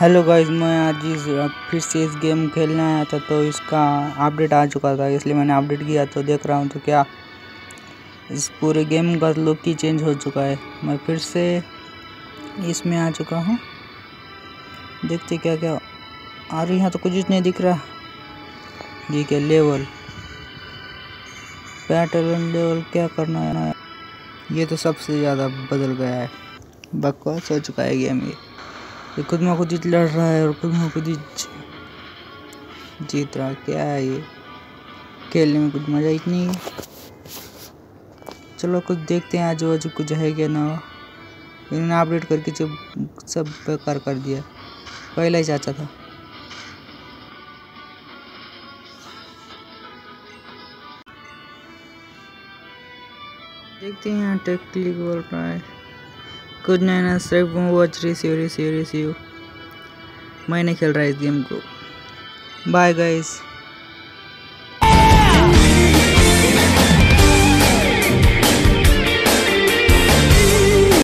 Hello guys मैं आज इस फिर से इस गेम खेलने आया था तो इसका अपडेट आ चुका था, इसलिए मैंने अपडेट किया तो देख रहा हूँ तो क्या इस पूरे गेम का लुक ही चेंज हो चुका है। मैं फिर से इसमें आ चुका हूँ। देखते क्या क्या आ रही यहाँ तो कुछ नहीं दिख रहा। जी क्या लेवल पैटर्न लेवल क्या करना है? ये तो सबसे ज़्यादा बदल गया है। बकवास हो चुका है गेम ये। ये खुद में खुद लड़ रहा है और खुद में खुद जीत रहा क्या है ये? खेलने में कुछ मज़ा ही नहीं चलो कुछ देखते हैं आज आज कुछ है क्या ना। इन्होंने अपडेट करके जब सब बेकार कर दिया। पहला ही चाचा था। देखते हैं यहाँ क्लिक बोल रहा है कुछ नहीं ना सिर्फ़ वॉच रिसीव रिसीव रिसीव मैं नहीं खेल रहा है इस गेम को। Bye guys